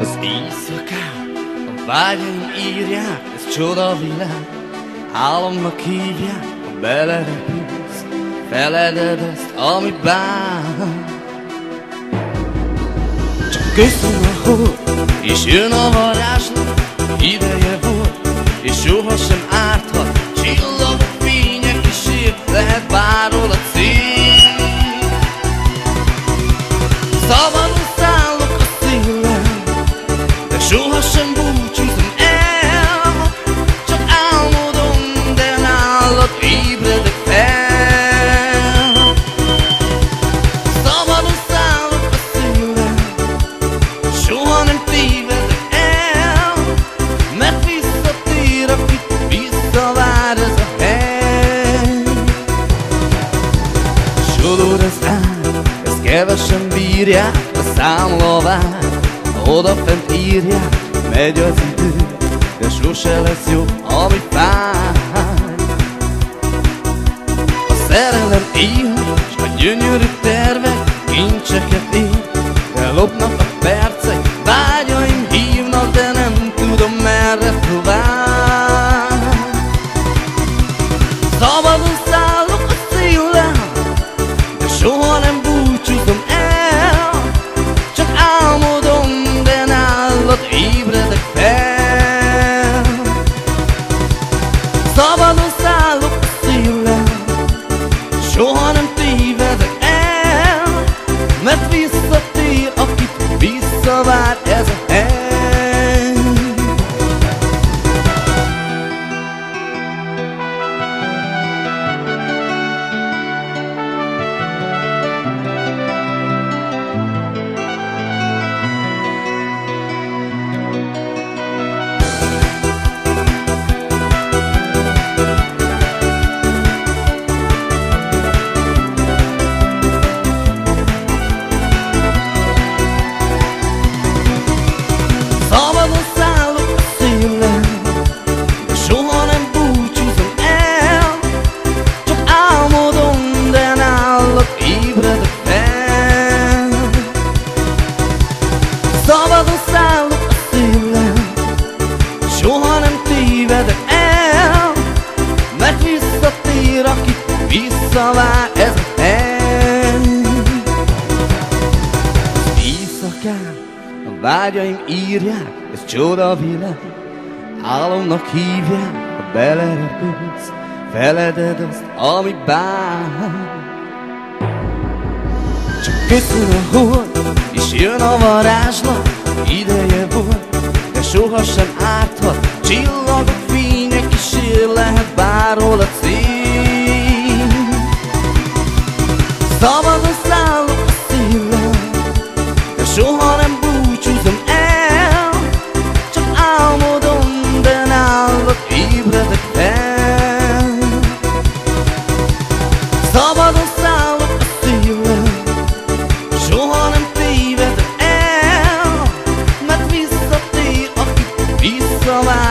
Az éjszakán a vágyaim írják, ez csoda világ. Álomnak hívják, ha belerepülsz, feleded ezt, ami bán. Csak köszön a hold, és jön a varázslat, ideje kevesen bírják, a számla vár, odafent írják, megy az idő, de sose lesz jó, ami fáj. A szerelem él, s a gyönyörű tervek kincseket Sova no salo tévedek el, mert visszatér, akit visszavár ez a hely. Éjszakán a vágyaim írják, ez csoda világ. Álomnak hívják, ha belerepülsz, feleded azt, ami bán. Csak köszön a hold, és jön a varázslat, ideje volt, de sohasem árthat. Csillagok, Szabadulsz szívem De soha nem búcsúzom el. Csak álmodom, de nálad ébredek szállok a szívem Soha nem tévedek el. Mert visszatér, akit visszavár.